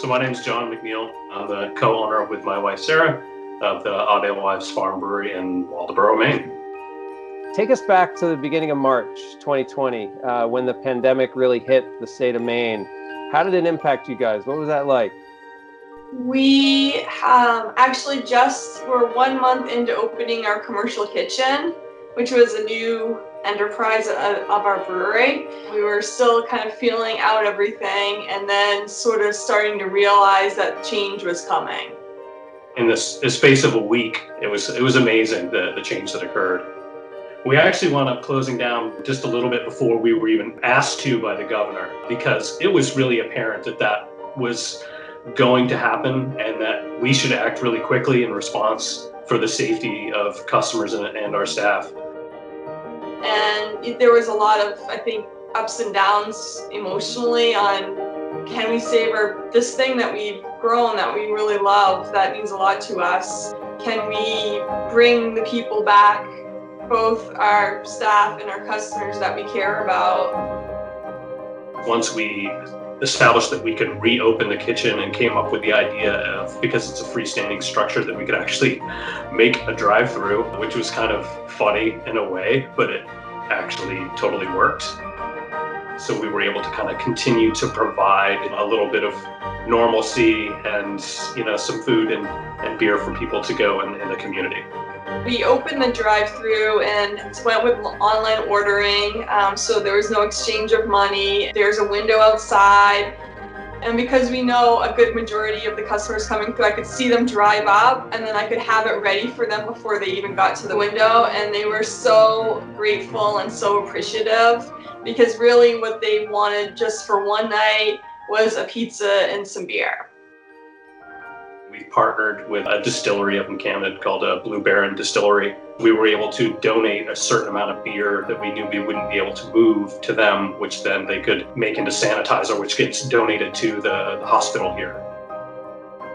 So my name is John McNeil. I'm the co-owner with my wife Sarah of the Odd Alewives Farm Brewery in Waldoboro, Maine. Take us back to the beginning of March 2020 uh, when the pandemic really hit the state of Maine. How did it impact you guys? What was that like? We um, actually just were one month into opening our commercial kitchen, which was a new enterprise of, of our brewery. We were still kind of feeling out everything and then sort of starting to realize that change was coming. In this, the space of a week, it was it was amazing the, the change that occurred. We actually wound up closing down just a little bit before we were even asked to by the governor because it was really apparent that that was going to happen and that we should act really quickly in response for the safety of customers and, and our staff and there was a lot of i think ups and downs emotionally on can we save our this thing that we've grown that we really love that means a lot to us? Can we bring the people back both our staff and our customers that we care about? Once we established that we could reopen the kitchen and came up with the idea of because it's a freestanding structure that we could actually make a drive-through which was kind of funny in a way but it actually totally worked. So we were able to kind of continue to provide a little bit of normalcy and you know some food and, and beer for people to go in, in the community we opened the drive-through and went with online ordering, um, so there was no exchange of money. There's a window outside. And because we know a good majority of the customers coming through, I could see them drive up and then I could have it ready for them before they even got to the window. And they were so grateful and so appreciative because really what they wanted just for one night was a pizza and some beer we partnered with a distillery up in Canada called a Blue Barren Distillery. We were able to donate a certain amount of beer that we knew we wouldn't be able to move to them, which then they could make into sanitizer, which gets donated to the, the hospital here.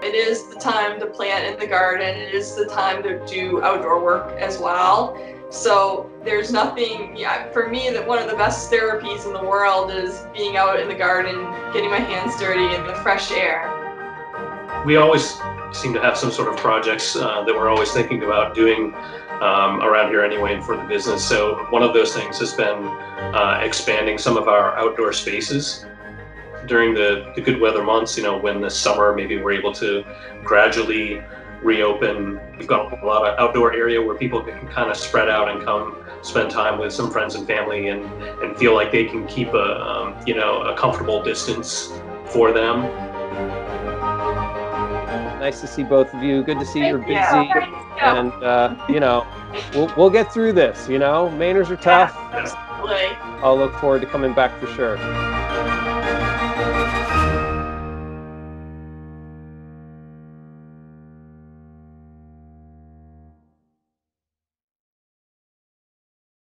It is the time to plant in the garden. It is the time to do outdoor work as well. So there's nothing, yeah, for me, that one of the best therapies in the world is being out in the garden, getting my hands dirty in the fresh air we always seem to have some sort of projects uh, that we're always thinking about doing um, around here anyway and for the business. So one of those things has been uh, expanding some of our outdoor spaces during the, the good weather months, you know, when the summer maybe we're able to gradually reopen. We've got a lot of outdoor area where people can kind of spread out and come spend time with some friends and family and, and feel like they can keep a, um, you know, a comfortable distance for them. Nice to see both of you. Good to see you're busy. And, uh, you know, we'll, we'll get through this. You know, Mainers are tough. Yeah, I'll look forward to coming back for sure.